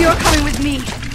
You are coming with me.